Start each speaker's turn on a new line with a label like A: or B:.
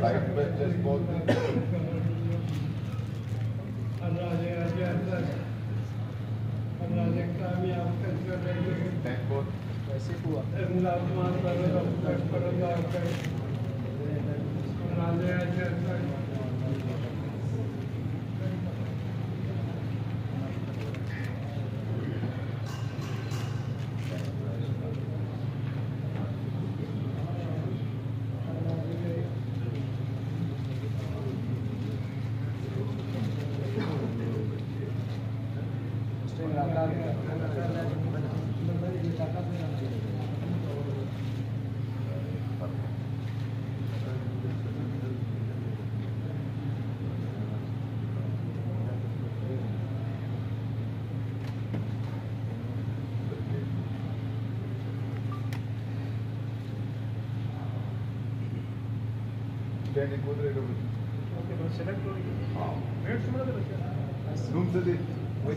A: Like, but just both. Thank both. Then it goes right over. Room से दे. Oui.